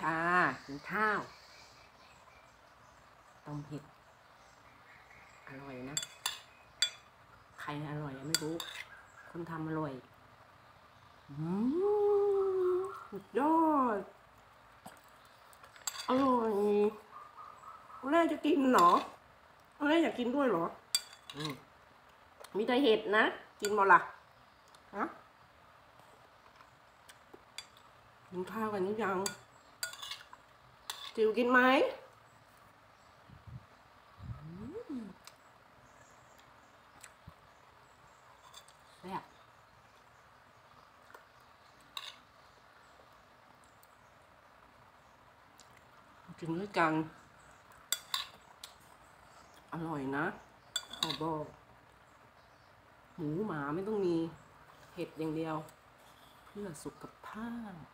ชากินข้าว ต้มเผ็ด อร่อยนะ ใครอร่อยยังไม่รู้ คนทำอร่อยอืมสุดยอด อร่อยแม่จะกินเหรอแม่อยากกินด้วยเหรอ มีแต่เห็ดนะ กินบ่ล่ะฮะกินข้าวกันหรือยัง จิวกินไหมอืมแซ่บกินด้วยกัน อร่อยนะขอบอกหมูหมาไม่ต้องมี เห็ดอย่างเดียว เพื่อสุขภาพ